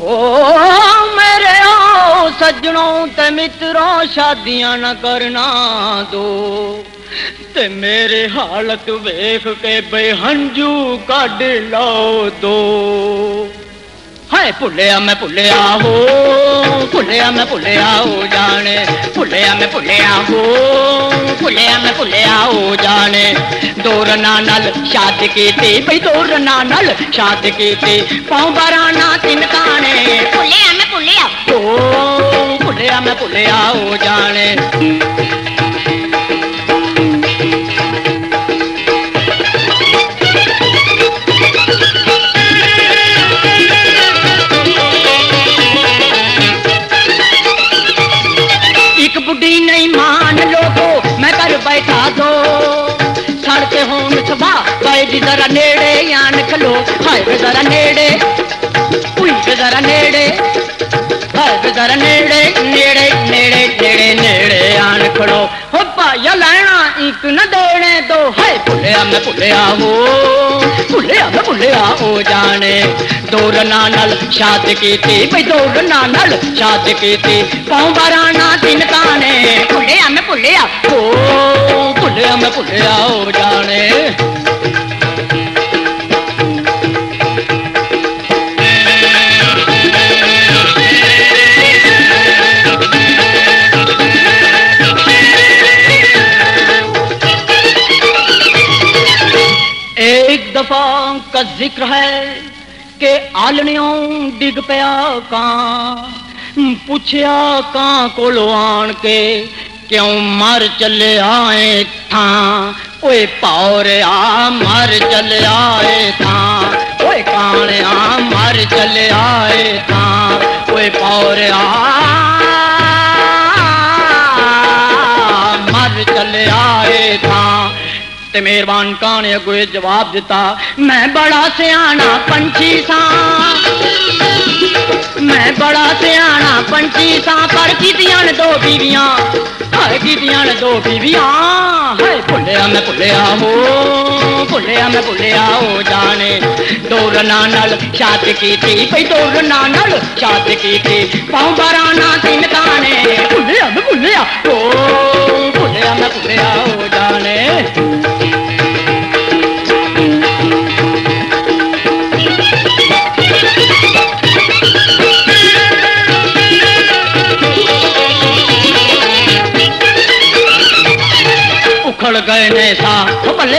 ओ मेरे ओ सज्जनों ते मित्रों, शादियाँ न करना दो। ते मेरे हालत वेख के बेहंजू कड लो दो। हाय भुलिया मैं भुलिया हो भुलिया मैं भुलिया हो जाने भुलिया मैं भुलिया हो। भुलिया मैं भुलिया हो जाने। दोरना नल शाद की थी भाई दोरना नल शाद की थी पाँव बराना तिनकाने भुलिया मैं भुलिया ओ भुलिया मैं भुलिया हो जाने। सड़के हों छबा बैठ जरा नेड़े यान खलो हाय जरा नेड़े। वे जरा नेड़े। जरा नेड़े नेड़े नेड़े नेड़े नेड़े आन खड़ो हो पाया लेना एक न देने दो। हाय, भुलिया मैं भुलिया हो। भुलिया मैं भुलिया हो जाने। दौर नानल शादी की थी भाई दौर नानल शादी की थी पाँव बराना दिन काने भुलिया मैं भुलिया ओ भुलिया मैं भुलिया हो जाने। एक दफ़ा का ज़िक्र है के आलनियों डिग पया कां, पुछया कां कोलो आन के क्यों मर चले आए था ओए पौरे आ मर चले आए था ओए काने आ मर चले आए था ओए पौरे आ मर चले आए था ते मेहरबान काने अगोए जवाब दिता, मैं बड़ा सियाना पंछी सा। मैं बड़ा सियाना पंछी सा पर कीतियाँ दो बीवियाँ। हाय कीतियाँ दो बीवियाँ। हाय भुलिया मैं भुलिया हो भुलिया मैं भुलिया हो जाने। दौर नानल शादी की थी भाई दौर नानल शादी की थी पाँव बराना तीन। काने भुलिया मैं भुलिया ओ भुलिया मैं भुलिया हो जाने। उखड़ गए नैसा हो बल्ले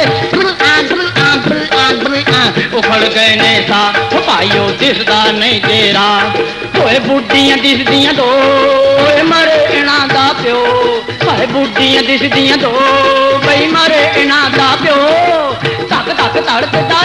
उखड़ गए नैसा हो भाइयो दिसदा नहीं तेरा। ओए बुढ़ियाँ दिसदियाँ दो मरे इना दा प्यो। भाई बुढ़ियाँ दिसदियाँ दो बई मरे इना दा प्यो। तक तक तड़पदा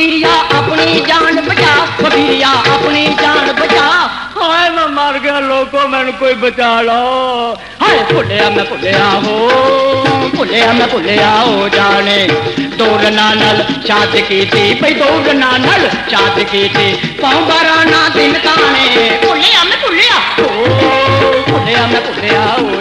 फकीरिया अपनी जान बचा फकीरिया अपनी जान बचा। हाय, मैं मर गया, लोगों, मैंने कोई बचा लो। हाय, भुलिया मैं भुलिया हो, भुलिया मैं भुलिया हो जाने। दौड़ नानल शादी की थी, भाई दौड़ नानल शादी की थी। पाँव बराना दिन काने भुलिया मैं भुलिया ओ भुलिया मैं भुलिया हो